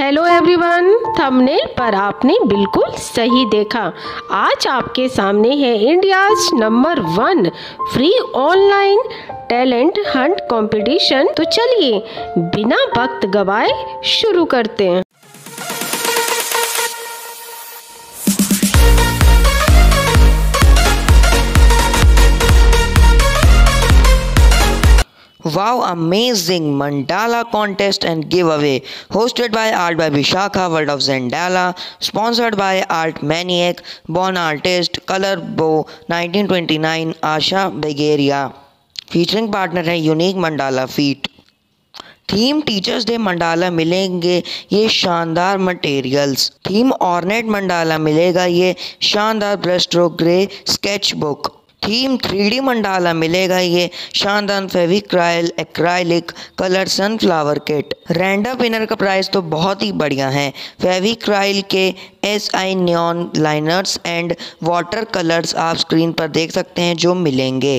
Hello everyone thumbnail पर आपने बिल्कुल सही देखा। आज आपके सामने है India's number one free online talent hunt competition तो चलिए, बिना वक्त गवाए शुरू करते हैं। Wow, amazing Mandala contest and giveaway hosted by Art by Vishakha World of Zendala, sponsored by Art Maniac, Born Artist, Color Bow 1929, Asha Bulgaria. Featuring partner है unique mandala feet theme teachers day mandala मिलेंगे ये शानदार materials theme ornate mandala मिलेगा ये शानदार brush stroke grey sketchbook theme three mandala मिलेगा ये। शानदार Fevicryl acrylic, colour sunflower kit. Random winner का प्राइस तो बहुत ही बढ़िया है। फेविक्राइल के एस आई neon liners and water colours आप स्क्रीन पर देख सकते हैं जो मिलेंगे।